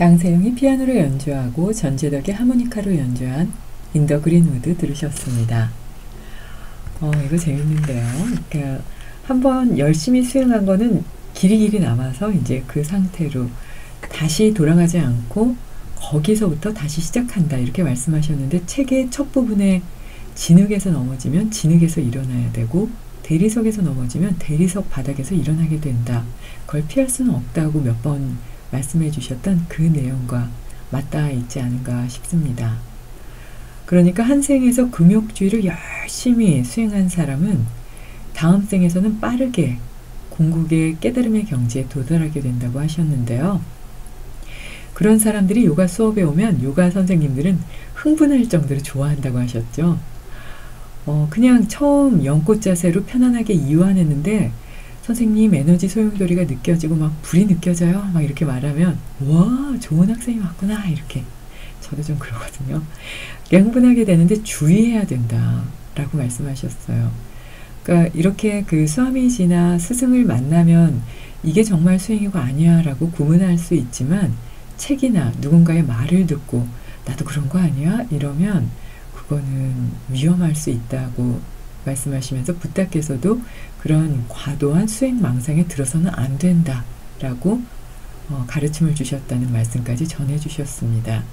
장세용이 피아노로 연주하고 전재덕이 하모니카로 연주한 In the Greenwood 들으셨습니다. 어, 이거 재밌는데요. 그러니까 한번 열심히 수행한 거는 길이 길이 남아서 이제 그 상태로 다시 돌아가지 않고 거기서부터 다시 시작한다 이렇게 말씀하셨는데 책의 첫 부분에 진흙에서 넘어지면 진흙에서 일어나야 되고 대리석에서 넘어지면 대리석 바닥에서 일어나게 된다. 그걸 피할 수는 없다고 몇번 말씀해 주셨던 그 내용과 맞닿아 있지 않은가 싶습니다. 그러니까 한 생에서 금욕주의를 열심히 수행한 사람은 다음 생에서는 빠르게 궁극의 깨달음의 경지에 도달하게 된다고 하셨는데요. 그런 사람들이 요가 수업에 오면 요가 선생님들은 흥분할 정도로 좋아한다고 하셨죠. 어, 그냥 처음 연꽃 자세로 편안하게 이완했는데 선생님 에너지 소용돌이가 느껴지고 막 불이 느껴져요. 막 이렇게 말하면 와 좋은 학생이 왔구나 이렇게 저도 좀 그러거든요. 흥분하게 되는데 주의해야 된다라고 말씀하셨어요. 그러니까 이렇게 그 수아미지나 스승을 만나면 이게 정말 수행이고 아니야라고 구분할 수 있지만 책이나 누군가의 말을 듣고 나도 그런 거 아니야 이러면 그거는 위험할 수 있다고 말씀하시면서 부탁께서도 그런 과도한 수행 망상에 들어서는 안 된다 라고 어, 가르침을 주셨다는 말씀까지 전해주셨습니다.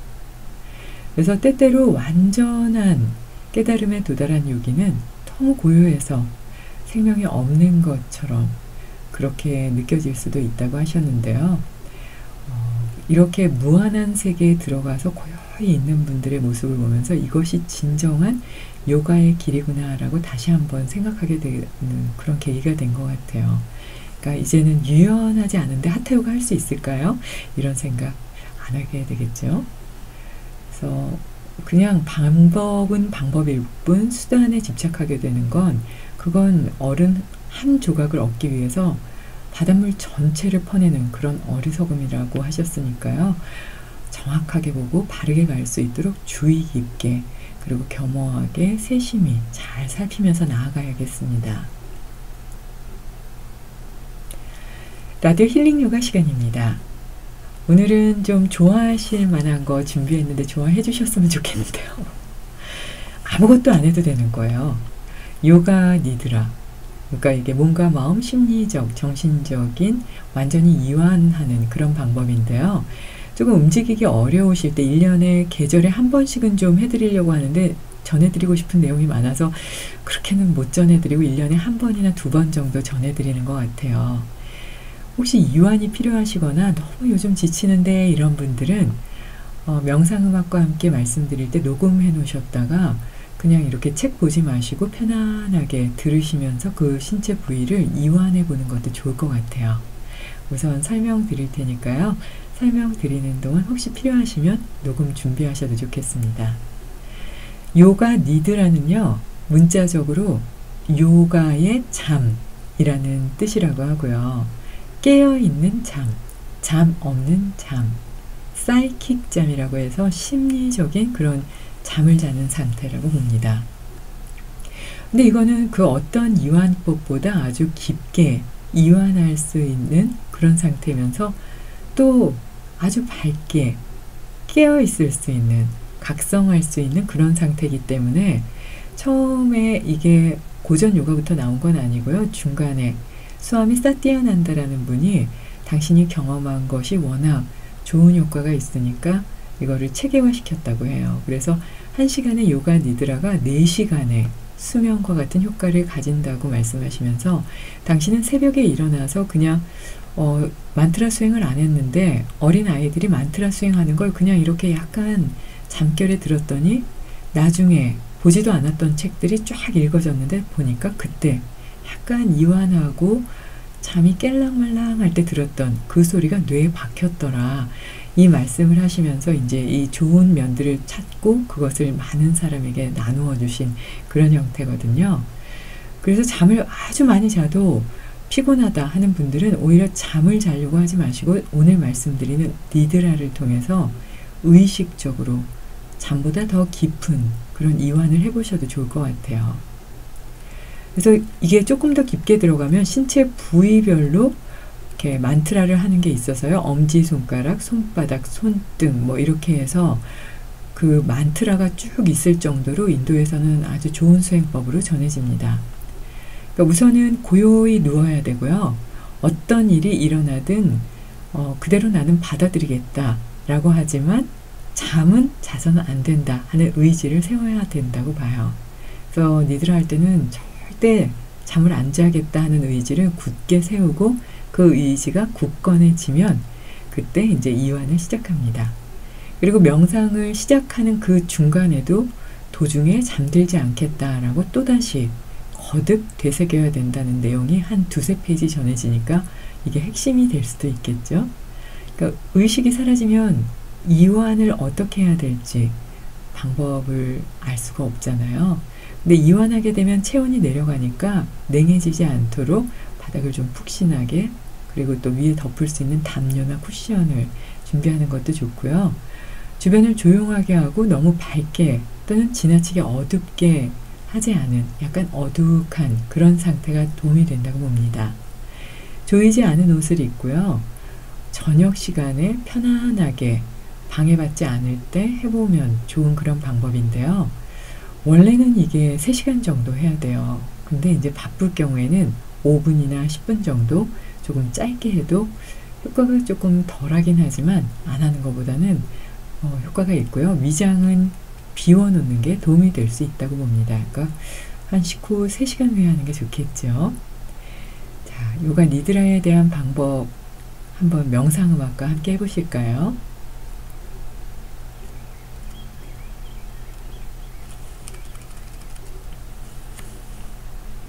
그래서 때때로 완전한 깨달음에 도달한 요기는 너무 고요해서 생명이 없는 것처럼 그렇게 느껴질 수도 있다고 하셨는데요. 어, 이렇게 무한한 세계에 들어가서 고요 히 있는 분들의 모습을 보면서 이것이 진정한 요가의 길이구나라고 다시 한번 생각하게 되는 그런 계기가 된 것 같아요. 그러니까 이제는 유연하지 않은데 하타요가 할 수 있을까요? 이런 생각 안 하게 되겠죠. 그래서 그냥 방법은 방법일 뿐 수단에 집착하게 되는 건 그건 어른 한 조각을 얻기 위해서 바닷물 전체를 퍼내는 그런 어리석음이라고 하셨으니까요. 정확하게 보고 바르게 갈 수 있도록 주의 깊게 그리고 겸허하게 세심히 잘 살피면서 나아가야겠습니다. 라디오 힐링 요가 시간입니다. 오늘은 좀 좋아하실 만한 거 준비했는데 좋아해 주셨으면 좋겠는데요. 아무것도 안 해도 되는 거예요. 요가 니드라. 그러니까 이게 뭔가 마음 심리적, 정신적인 완전히 이완하는 그런 방법인데요. 조금 움직이기 어려우실 때 1년에 계절에 한 번씩은 좀 해드리려고 하는데 전해드리고 싶은 내용이 많아서 그렇게는 못 전해드리고 1년에 한 번이나 두 번 정도 전해드리는 것 같아요. 혹시 이완이 필요하시거나 너무 요즘 지치는데 이런 분들은 어, 명상음악과 함께 말씀드릴 때 녹음해 놓으셨다가 그냥 이렇게 책 보지 마시고 편안하게 들으시면서 그 신체 부위를 이완해 보는 것도 좋을 것 같아요. 우선 설명 드릴 테니까요. 설명 드리는 동안 혹시 필요하시면 녹음 준비하셔도 좋겠습니다. 요가 니드라는요, 문자적으로 요가의 잠이라는 뜻이라고 하고요. 깨어있는 잠, 잠 없는 잠, 사이킥 잠이라고 해서 심리적인 그런 잠을 자는 상태라고 봅니다. 근데 이거는 그 어떤 이완법보다 아주 깊게 이완할 수 있는 그런 상태면서 또 아주 밝게 깨어 있을 수 있는 각성할 수 있는 그런 상태이기 때문에 처음에 이게 고전 요가부터 나온 건 아니고요. 중간에 수암이 사띠아난다라는 분이 당신이 경험한 것이 워낙 좋은 효과가 있으니까 이거를 체계화 시켰다고 해요. 그래서 한시간의 요가 니드라가 네시간의 수면과 같은 효과를 가진다고 말씀하시면서 당신은 새벽에 일어나서 그냥 어, 만트라 수행을 안 했는데 어린 아이들이 만트라 수행하는 걸 그냥 이렇게 약간 잠결에 들었더니 나중에 보지도 않았던 책들이 쫙 읽어졌는데 보니까 그때 약간 이완하고 잠이 깰랑말랑 할 때 들었던 그 소리가 뇌에 박혔더라. 이 말씀을 하시면서 이제 이 좋은 면들을 찾고 그것을 많은 사람에게 나누어 주신 그런 형태거든요. 그래서 잠을 아주 많이 자도 피곤하다 하는 분들은 오히려 잠을 자려고 하지 마시고 오늘 말씀드리는 니드라를 통해서 의식적으로 잠보다 더 깊은 그런 이완을 해보셔도 좋을 것 같아요. 그래서 이게 조금 더 깊게 들어가면 신체 부위별로 이렇게 만트라를 하는 게 있어서요. 엄지손가락, 손바닥, 손등 뭐 이렇게 해서 그 만트라가 쭉 있을 정도로 인도에서는 아주 좋은 수행법으로 전해집니다. 그러니까 우선은 고요히 누워야 되고요. 어떤 일이 일어나든 어, 그대로 나는 받아들이겠다라고 하지만 잠은 자서는 안 된다 하는 의지를 세워야 된다고 봐요. 그래서 니들 할 때는 절대 잠을 안 자겠다 하는 의지를 굳게 세우고 그 의지가 굳건해지면 그때 이제 이완을 시작합니다. 그리고 명상을 시작하는 그 중간에도 도중에 잠들지 않겠다라고 또다시 거듭 되새겨야 된다는 내용이 한 두세 페이지 전해지니까 이게 핵심이 될 수도 있겠죠. 그러니까 의식이 사라지면 이완을 어떻게 해야 될지 방법을 알 수가 없잖아요. 근데 이완하게 되면 체온이 내려가니까 냉해지지 않도록 바닥을 좀 푹신하게 그리고 또 위에 덮을 수 있는 담요나 쿠션을 준비하는 것도 좋고요. 주변을 조용하게 하고 너무 밝게 또는 지나치게 어둡게 하지 않은 약간 어둑한 그런 상태가 도움이 된다고 봅니다. 조이지 않은 옷을 입고요. 저녁 시간에 편안하게 방해받지 않을 때 해보면 좋은 그런 방법인데요. 원래는 이게 3시간 정도 해야 돼요. 근데 이제 바쁠 경우에는 5분이나 10분 정도 조금 짧게 해도 효과가 조금 덜 하긴 하지만 안 하는 것보다는 어, 효과가 있고요. 위장은 비워놓는 게 도움이 될 수 있다고 봅니다. 그러니까 한 식후 3시간 후에 하는 게 좋겠죠. 자, 요가 니드라에 대한 방법 한번 명상음악과 함께 해보실까요?